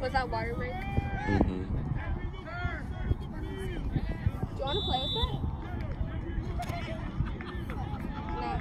Was that water break? Mm-hmm. Do you want to play with it? No.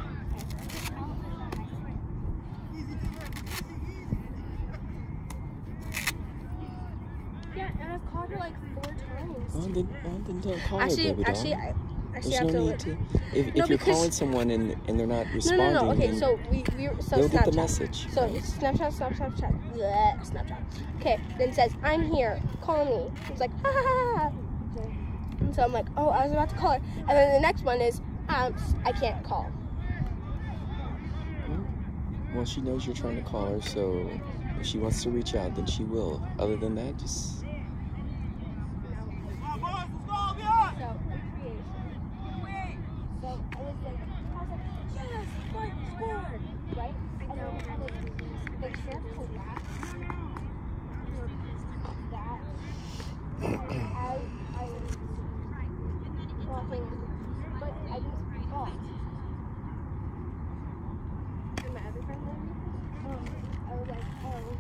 Yeah, and I've called her like four times. Well, then, well, then don't call actually, her, baby actually. I, actually, There's no need to. If, if No, you're calling someone and, and they're not responding, no, no. Okay, so we we so they'll Snapchat. get the message. So it's Snapchat, Snapchat, Snapchat, bleh, Snapchat. Okay, then it says I'm here. Call me. It's like ha ha ha. ha. And so I'm like, oh, I was about to call her, and then the next one is um, I can't call. Well, she knows you're trying to call her, so if she wants to reach out, then she will. Other than that, just So recreation. So I was like, I was like, yes, Mike scored, right? And then like, like Chef told that, that, I, I was walking, but I didn't call. And my other friend then, um, I was like, oh,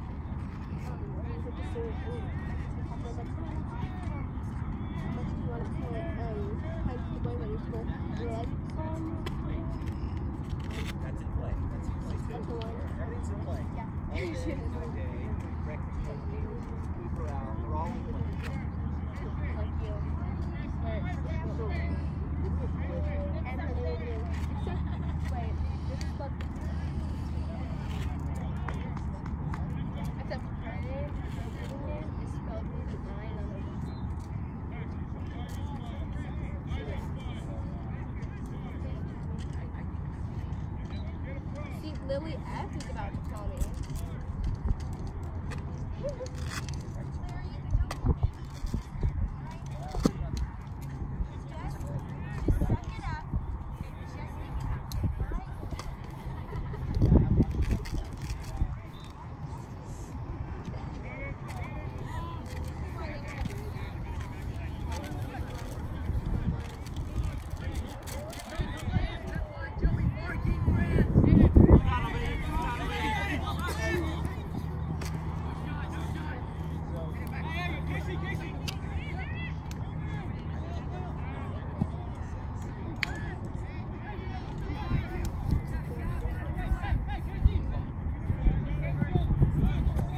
um, I was like, just doing, I was like, oh, want to play um high school boy when school. We're like, um, That's in play. That's in play that's too. the one. Everything's in play. Yeah. All day, every day, breakfast, sleep around, they're all in play. Like you. And her name is wait, this is what except her name, her name is spelled with an I on the See, Lily F is about to call me.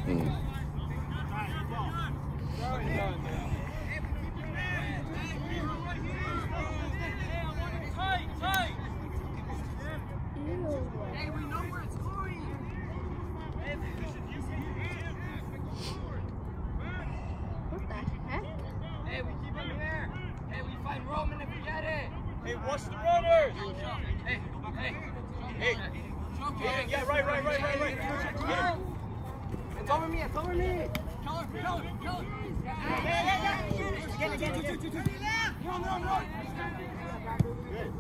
mm. What the heck? Hey, we keep him there. Hey, we find Roman if we get it. Hey, watch the runners. Hey, hey, hey. Yeah, yeah, right, right, right, right, right. It's over me, it's over me. Kill her, kill her. Yeah, yeah, yeah. Get it, get it, get it. No, no, no. Good.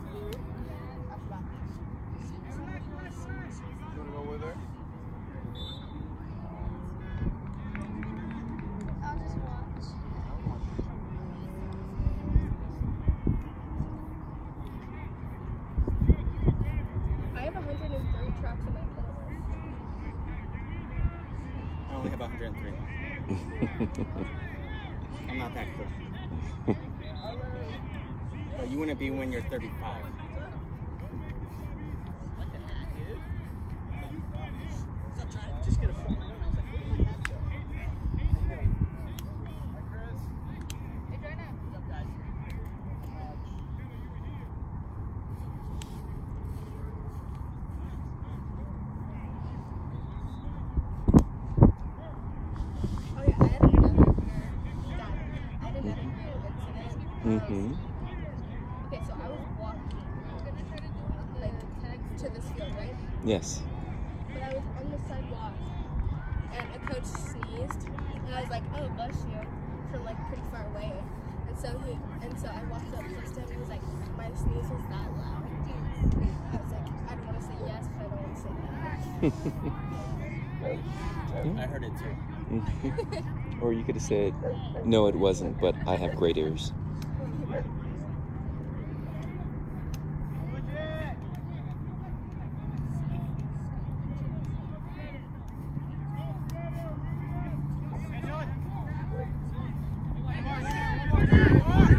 You wanna go with her? I'll just watch. I have 103 tracks in my playlist. I only have 103. I'm not that cool. But you wouldn't be when you're 35. Just get a phone. Oh yeah, I had another Dad, I had another weird incident. Mm-hmm. Okay, so I was walking We were gonna try to do like to this field, right? Yes. But I was on the sidewalk and a coach sneezed and I was like, Oh, bless you from like pretty far away. And so he and so I walked up close to him and he was like, My sneeze was that loud. I was like, I don't want to say yes, but I don't want to say no. I heard it too. or you could have said, no, it wasn't, but I have great ears. Defense.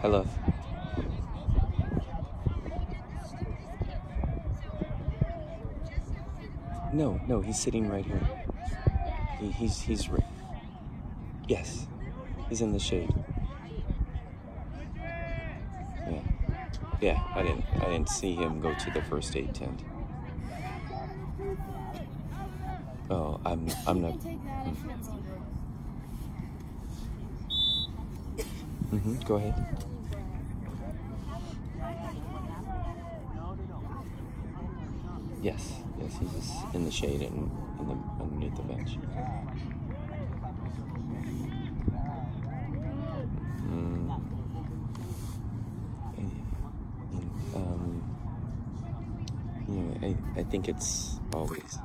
Hello. No, no, he's sitting right here. He, he's he's right. Yes, he's in the shade. Yeah, yeah. I didn't I didn't see him go to the first aid tent. Oh, I'm I'm not. Mm-hmm. Go ahead. Yes, yes, he's just in the shade and in the underneath the bench. Mm. Um, you know, I, I think it's always